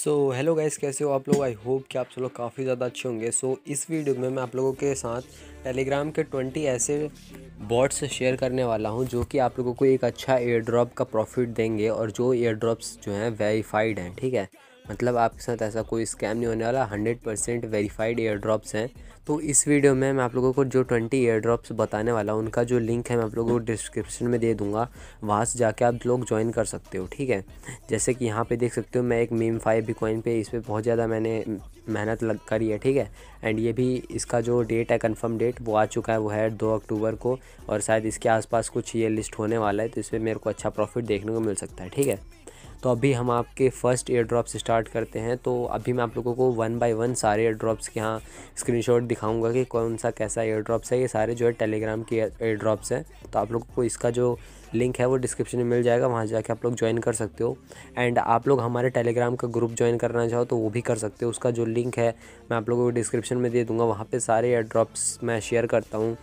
So hello guys कैसे हो आप लोग? आई होप कि आप सब लोग काफ़ी ज़्यादा अच्छे होंगे। सो so, इस वीडियो में मैं आप लोगों के साथ टेलीग्राम के 20 ऐसे बॉट्स शेयर करने वाला हूँ जो कि आप लोगों को एक अच्छा एयर ड्रॉप का प्रॉफिट देंगे और जो एयर ड्रॉप्स जो हैं वेरीफाइड हैं ठीक है? मतलब आपके साथ ऐसा कोई स्कैम नहीं होने वाला। Hundred percent verified air drops हैं। तो इस वीडियो में मैं आप लोगों को जो ट्वेंटी एयर ड्रॉप्स बताने वाला हूँ, उनका जो लिंक है मैं आप लोगों को डिस्क्रिप्शन में दे दूँगा। वहाँ से जाके आप लोग ज्वाइन कर सकते हो, ठीक है? जैसे कि यहाँ पे देख सकते हो मैं एक मीम फाइव भी कॉइन पे, इस पर बहुत ज़्यादा मैंने मेहनत लग करी है, ठीक है? एंड ये भी इसका जो डेट है कंफर्म डेट वो आ चुका है, वो है दो अक्टूबर को और शायद इसके आसपास कुछ ये लिस्ट होने वाला है तो इसमें मेरे को अच्छा प्रॉफिट देखने को मिल सकता है, ठीक है? तो अभी हम आपके फ़र्स्ट एयर ड्रॉप्स स्टार्ट करते हैं तो अभी मैं आप लोगों को वन बाय वन सारे एयर ड्रॉप्स के यहाँ स्क्रीनशॉट दिखाऊँगा कि कौन सा कैसा एयर ड्रॉप्स है। ये सारे जो है टेलीग्राम के एयर ड्रॉप्स हैं तो आप लोगों को इसका जो लिंक है वो डिस्क्रिप्शन में मिल जाएगा, वहाँ जाके आप लोग ज्वाइन कर सकते हो। एंड आप लोग हमारे टेलीग्राम का ग्रुप ज्वाइन करना चाहो तो वो भी कर सकते हो, उसका जो लिंक है मैं आप लोगों को डिस्क्रिप्शन में दे दूँगा, वहाँ पर सारे एयर ड्रॉप्स मैं शेयर करता हूँ।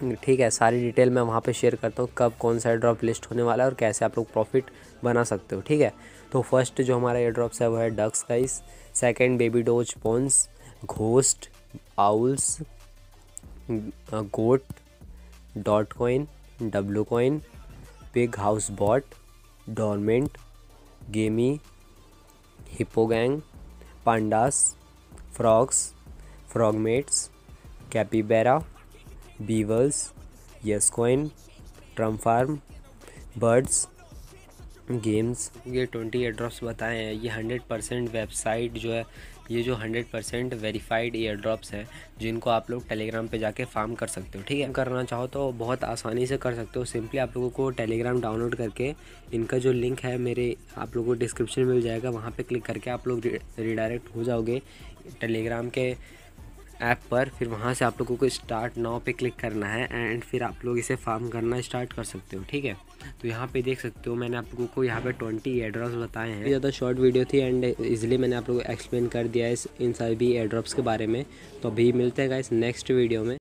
ठीक है, सारी डिटेल मैं वहाँ पे शेयर करता हूँ कब कौन सा ड्रॉप लिस्ट होने वाला है और कैसे आप लोग प्रॉफिट बना सकते हो, ठीक है? तो फ़र्स्ट जो हमारा एयर ड्रॉप्स है वो है ducks guys second baby doge pawns ghost owls goat dot coin W coin pig house bot dormant Gamee hippogang pandas frogs frogmates capybara beavers yes coin tram farm birds games ये twenty airdrops बताए हैं। ये hundred percent website जो है, ये जो hundred percent verified air drops हैं, जिनको आप लोग टेलीग्राम पे जाके फार्म कर सकते हो, ठीक है? करना चाहो तो बहुत आसानी से कर सकते हो। सिंपली आप लोगों को टेलीग्राम डाउनलोड करके इनका जो लिंक है मेरे आप लोगों को डिस्क्रिप्शन में मिल जाएगा। वहाँ पर क्लिक करके आप लोग रिडायरेक्ट हो जाओगे टेलीग्राम के ऐप पर, फिर वहाँ से आप लोगों को स्टार्ट नाव पे क्लिक करना है एंड फिर आप लोग इसे फार्म करना स्टार्ट कर सकते हो, ठीक है? तो यहाँ पे देख सकते हो मैंने आप लोगों को यहाँ पे ट्वेंटी एड्रॉप्स बताए हैं। ज़्यादा शॉर्ट वीडियो थी एंड इजीली मैंने आप लोगों को एक्सप्लेन कर दिया है इन सभी एड्रॉप्स के बारे में। तो अभी मिलते हैं गाइस नेक्स्ट वीडियो में।